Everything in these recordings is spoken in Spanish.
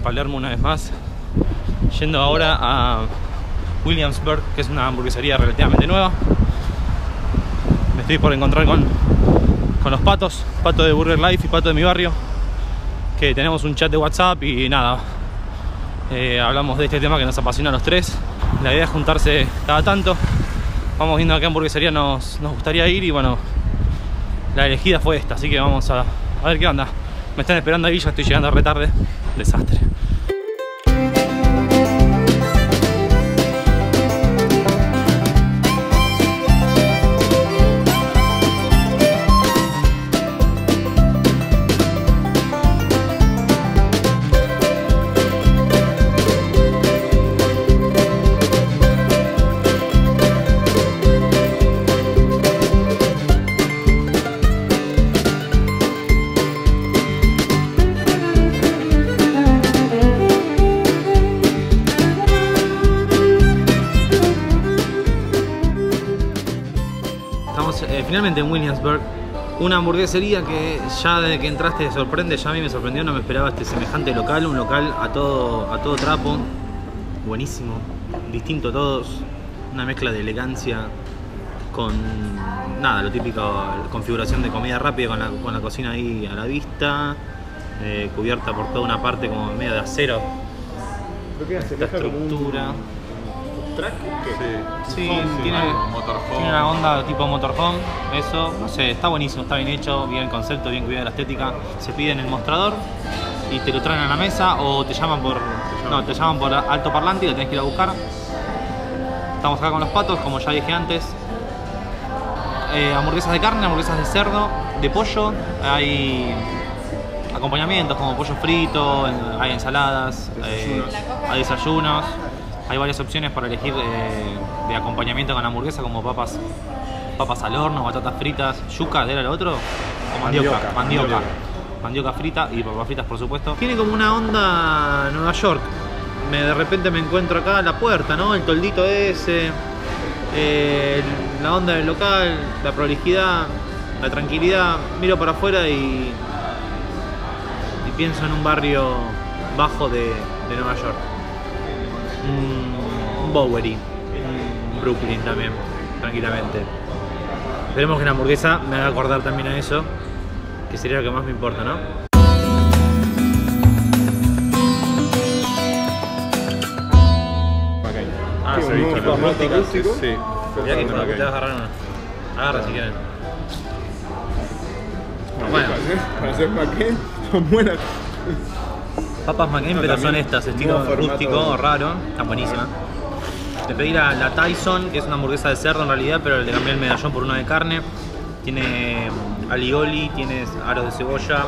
Palermo una vez más. Yendo ahora a Williamsburg, que es una hamburguesería relativamente nueva. Me estoy por encontrar con, con los patos, pato de Burger Life y pato de mi barrio, que tenemos un chat de WhatsApp y nada, eh, hablamos de este tema que nos apasiona a los tres. La idea es juntarse cada tanto. Vamos viendo a qué hamburguesería nos, nos gustaría ir y bueno, la elegida fue esta, así que vamos a, a ver qué onda. Me están esperando ahí, ya estoy llegando re tarde. Desastre. Finalmente en Williamsburg, una hamburguesería que ya desde que entraste te sorprende, ya a mí me sorprendió, no me esperaba este semejante local, un local a todo, a todo trapo, buenísimo, distinto a todos, una mezcla de elegancia con nada, lo típico, configuración de comida rápida con la, con la cocina ahí a la vista, eh, cubierta por toda una parte como medio de acero, Creo que esta asemeja como un estructura. Track. ¿qué? Sí, Sí, tiene, motorhome. tiene una onda tipo motorhome, eso, no sé, está buenísimo, está bien hecho, bien el concepto, bien cuidada la estética. Se pide en el mostrador y te lo traen a la mesa o te llaman por. No, te llaman por alto parlante y lo tenés que ir a buscar. Estamos acá con los patos, como ya dije antes. Eh, hamburguesas de carne, hamburguesas de cerdo, de pollo, hay acompañamientos como pollo frito, hay ensaladas, eh, hay desayunos, hay varias opciones para elegir de acompañamiento con la hamburguesa como papas, papas al horno, batatas fritas, yuca, ¿era lo otro? O mandioca, Mandioca, mandioca. mandioca. Mandioca frita y papas fritas por supuesto. Tiene como una onda Nueva York. Me, de repente me encuentro acá a la puerta, ¿no? El toldito ese, eh, la onda del local, la prolijidad, la tranquilidad. Miro para afuera y, y pienso en un barrio bajo de, de Nueva York. Un, un Bowery, un Brooklyn también, tranquilamente. Esperemos que la hamburguesa me haga acordar también a eso, que sería lo que más me importa, ¿no? Ah, ¿Qué, un nuevo ceviche, ¿no? formato rústico? Sí. Mirá que te vas a agarrar una. Agarra si quieren. Bueno. Para hacer McCain son buenas. Papas McCain, No, pero son estas, estilo rústico, raro, están buenísimas. Te pedí la, la Tyson, que es una hamburguesa de cerdo en realidad, pero le cambié el medallón por una de carne. Tiene mm, alioli, tiene aros de cebolla,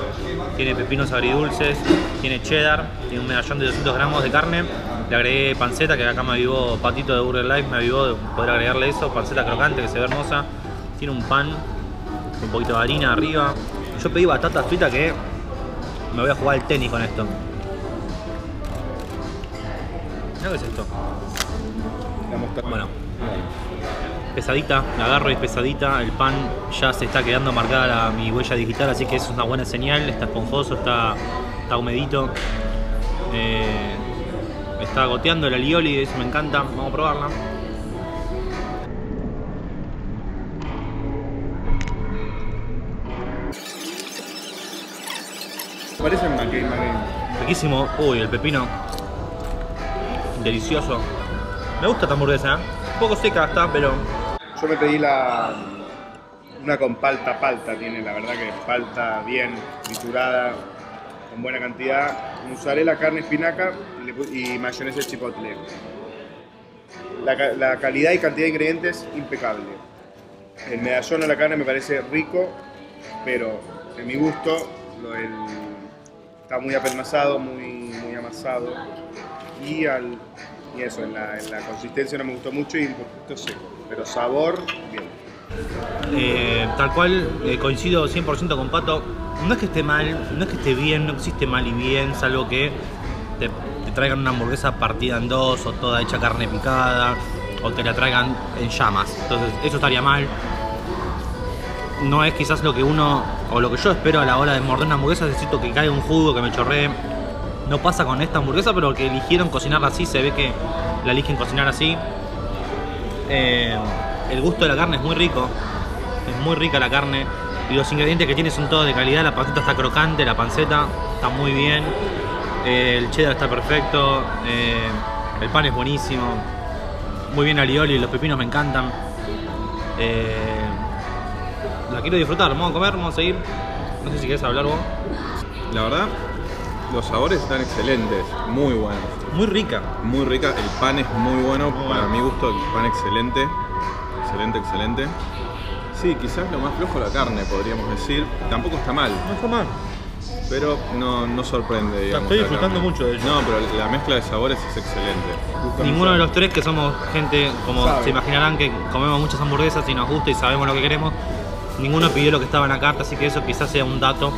tiene pepinos agridulces, tiene cheddar, tiene un medallón de 200 gramos de carne. Le agregué panceta, que acá me avivó Patito de Burger Life, me avivó de poder agregarle eso, panceta crocante que se ve hermosa. Tiene un pan, un poquito de harina arriba. Yo pedí batata frita que me voy a jugar al tenis con esto. Mirá qué es esto. Bueno, pesadita, la agarro y es pesadita. El pan ya se está quedando marcada la- mi huella digital, así que eso es una buena señal. Está esponjoso, está, está humedito. Eh, está goteando el alioli, eso me encanta. Vamos a probarla. McCain, McCain. Riquísimo. Uy, el pepino. Delicioso. Me gusta esta hamburguesa, ¿eh? Un poco seca está, pero Yo me pedí la. Una con palta, palta tiene, la verdad que palta bien triturada, con buena cantidad. Mozzarella, carne, espinaca y, mayonesa chipotle. La, ca- la calidad y cantidad de ingredientes impecable. El medallón a la carne me parece rico, pero en mi gusto lo está muy apelmazado, muy, muy amasado. Y, al, y eso, en la, en la consistencia no me gustó mucho y un poquito seco. Pero sabor, bien. Eh, tal cual, eh, coincido 100% con Pato. No es que esté mal, no es que esté bien, no existe mal y bien, salvo que te, te traigan una hamburguesa partida en dos o toda hecha carne picada o te la traigan en llamas. Entonces, eso estaría mal. No es quizás lo que uno o lo que yo espero a la hora de morder una hamburguesa, necesito que caiga un jugo, que me chorree. No pasa con esta hamburguesa, pero que eligieron cocinarla así, se ve que la eligen cocinar así. Eh, el gusto de la carne es muy rico, es muy rica la carne. Y los ingredientes que tiene son todos de calidad, la panceta está crocante, la panceta está muy bien, eh, el cheddar está perfecto, eh, el pan es buenísimo, muy bien alioli, los pepinos me encantan. La quiero disfrutar, vamos a comer, vamos a seguir. No sé si quieres hablar vos. La verdad, los sabores están excelentes, muy buenos. Muy rica. Muy rica, el pan es muy bueno, para mi gusto el pan excelente, excelente, excelente. Sí, quizás lo más flojo la carne, podríamos decir. Tampoco está mal, No está mal. pero no, no sorprende, digamos. estoy disfrutando mucho de ello. No, pero la mezcla de sabores es excelente. Ninguno de los tres que somos gente, como Sabe. se imaginarán, que comemos muchas hamburguesas y nos gusta y sabemos lo que queremos, ninguno pidió lo que estaba en la carta, así que eso quizás sea un dato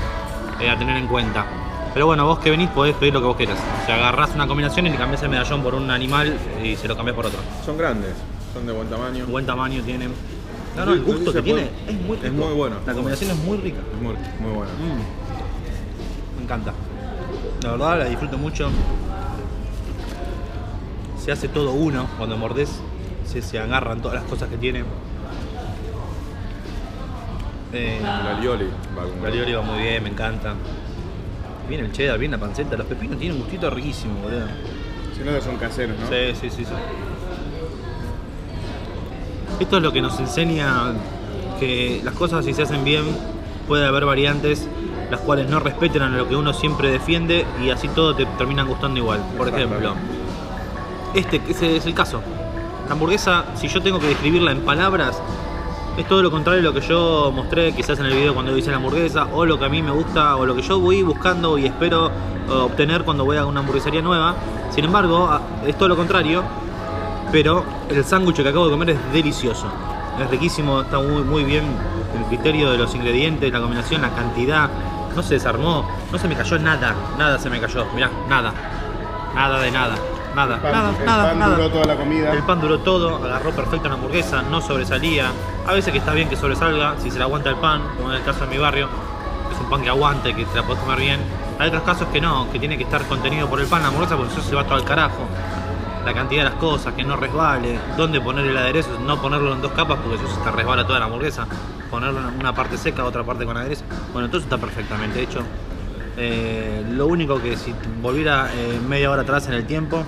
eh, a tener en cuenta. Pero bueno, vos que venís podés pedir lo que vos quieras. O sea, agarrás una combinación y le cambiás el medallón por un animal y se lo cambiás por otro. Son grandes, son de buen tamaño. Buen tamaño tienen. No, no, el gusto que tiene es muy rico. es muy bueno. La combinación es muy rica. Es muy, muy bueno. Mm. Me encanta. La verdad la disfruto mucho. Se hace todo uno cuando mordés. Se, se agarran todas las cosas que tiene. Eh, la alioli va muy bien, me encanta. Viene el cheddar, viene la panceta. Los pepinos tienen un gustito riquísimo, boludo. Si no, son caseros, ¿no? Sí, sí, sí, sí. Esto es lo que nos enseña que las cosas si se hacen bien puede haber variantes las cuales no respeten a lo que uno siempre defiende y así todo te terminan gustando igual. Por ejemplo, este ese es el caso. La hamburguesa, si yo tengo que describirla en palabras, es todo lo contrario de lo que yo mostré quizás en el video cuando hice la hamburguesa, o lo que a mí me gusta, o lo que yo voy buscando y espero eh, obtener cuando voy a una hamburguesería nueva. Sin embargo, a- es todo lo contrario, pero el sándwich que acabo de comer es delicioso. Es riquísimo, está muy, muy bien el criterio de los ingredientes, la combinación, la cantidad. No se desarmó, no se me cayó nada, nada se me cayó. Mirá, nada, nada de nada, nada, El pan, nada, el nada, pan nada. duró toda la comida. El pan duró todo, agarró perfecto la hamburguesa, no sobresalía. A veces que está bien que sobresalga, si se le aguanta el pan, como en el caso de mi barrio, que es un pan que aguanta y que te la puedes comer bien. Hay otros casos que no, que tiene que estar contenido por el pan la hamburguesa porque eso se va todo al carajo. La cantidad de las cosas, que no resbale, dónde poner el aderezo, no ponerlo en dos capas porque eso se te resbala toda la hamburguesa. Ponerlo en una parte seca, otra parte con aderezo. Bueno, todo eso está perfectamente hecho. Eh, lo único que si volviera eh, media hora atrás en el tiempo,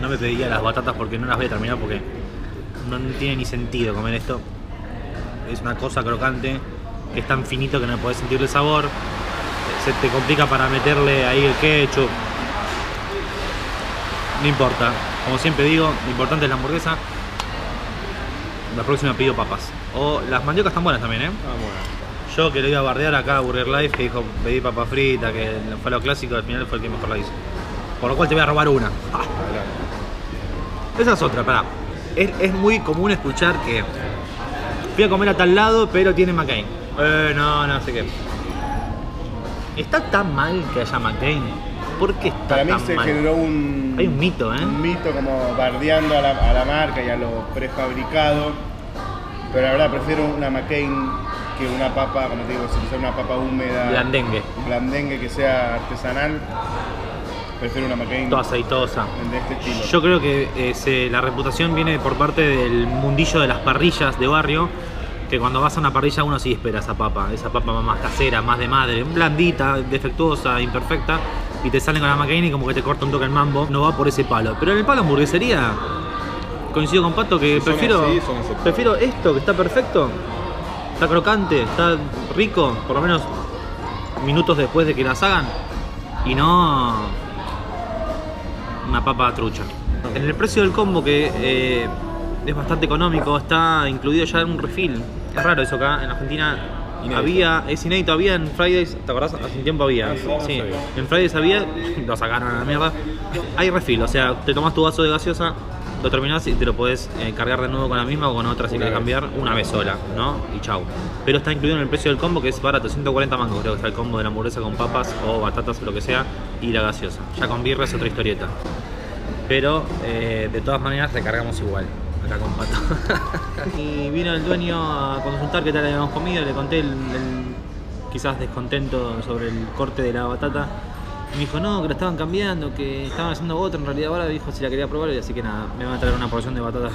no me pediría las batatas porque no las voy a terminar porque no, no tiene ni sentido comer esto. Es una cosa crocante que es tan finito que no podés sentirle sabor. Se te complica para meterle ahí el ketchup. No importa. Como siempre digo, lo importante es la hamburguesa. La próxima pido papas. O las mandiocas están buenas también, ¿eh? Ah, bueno. Yo que le iba a bardear acá a Burger Life, que dijo pedí papa frita, que fue lo clásico, al final fue el que mejor la hizo. Por lo cual te voy a robar una. Ah. Esa es otra, pará. Es, es muy común escuchar que fui a comer a tal lado, pero tiene McCain. Eh, no, no sé qué. ¿Está tan mal que haya McCain? ¿Por qué está Para mí tan se mal? generó un, Hay un mito, ¿eh? un mito como bardeando a la, a la marca y a lo prefabricado. Pero la verdad prefiero una McCain que una papa, como te digo, si una papa húmeda, Blandengue. blandengue que sea artesanal. Prefiero una McCain Toda aceitosa. de este estilo. Yo creo que eh, se- la reputación viene por parte del mundillo de las parrillas de barrio, que cuando vas a una parrilla uno sí espera esa papa, esa papa más casera, más de madre, blandita, defectuosa, imperfecta, y te salen con la McCain y como que te corta un toque el mambo, no va por ese palo. Pero en el palo hamburguesería, coincido con Pato que Si son prefiero, así, son aceptables. prefiero esto que está perfecto, está crocante, está rico, por lo menos minutos después de que las hagan, y no una papa trucha. En el precio del combo, que eh, es bastante económico, está incluido ya un refill. Es raro eso acá, en Argentina Inédito. había, es inédito, había en Fridays, ¿te acordás? Hace un tiempo había. Sí, en Fridays había, lo sacaron a la mierda. Hay refill, o sea, te tomas tu vaso de gaseosa, lo terminás y te lo podés eh, cargar de nuevo con la misma o con otra si querés cambiar una vez sola, ¿no? Y chau. Pero está incluido en el precio del combo que es barato, 140 mangos creo que está el combo de la hamburguesa con papas o batatas o lo que sea y la gaseosa. Ya con birra es otra historieta. Pero eh, de todas maneras recargamos igual, acá con Pato. y vino el dueño a consultar qué tal habíamos comido, le conté el, el quizás descontento sobre el corte de la batata Me dijo, no, que la estaban cambiando, que estaban haciendo otra. En realidad ahora dijo si la quería probar, y así que nada, me van a traer una porción de batatas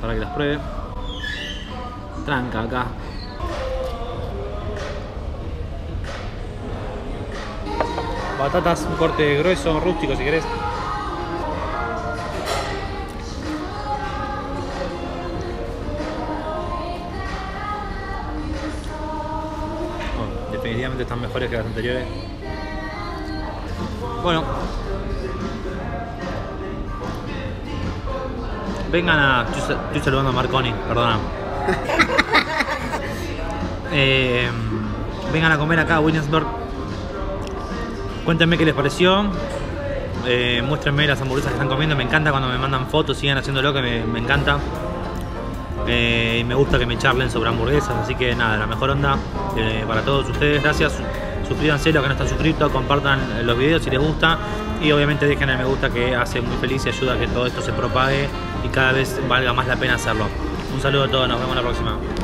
para que las pruebe. Tranca acá. Batatas, un corte grueso, rústico si querés. Definitivamente están mejores que las anteriores. Bueno. Vengan a. Estoy, estoy saludando a Marconi, perdona. Eh, vengan a comer acá a Williamsburg. Cuéntenme qué les pareció. Eh, muéstrenme las hamburguesas que están comiendo. Me encanta cuando me mandan fotos, sigan haciéndolo, que me, me encanta. Eh, y me gusta que me charlen sobre hamburguesas. Así que nada, la mejor onda eh, para todos ustedes. Gracias. Suscríbanse los que no están suscritos, compartan los videos si les gusta. Y obviamente dejen el me gusta que hace muy feliz y ayuda a que todo esto se propague y cada vez valga más la pena hacerlo. Un saludo a todos, nos vemos la próxima.